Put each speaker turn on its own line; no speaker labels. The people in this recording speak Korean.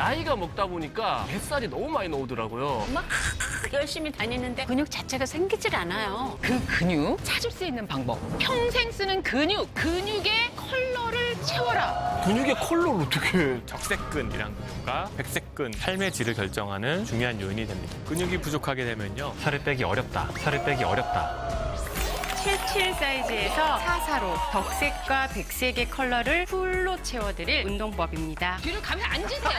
나이가 먹다 보니까 뱃살이 너무 많이 나오더라고요.
막 열심히 다니는데 근육 자체가 생기질 않아요. 그 근육 찾을 수 있는 방법. 평생 쓰는 근육, 근육의 컬러를 채워라.
근육의 컬러를 어떻게
적색근이란 근육과 백색근, 삶의 질을 결정하는 중요한 요인이 됩니다. 근육이 부족하게 되면요. 살을 빼기 어렵다. 살을 빼기 어렵다.
77 사이즈에서 44로 적색과 백색의 컬러를 full로 채워드릴 운동법입니다.
뒤로 가면 앉으세요.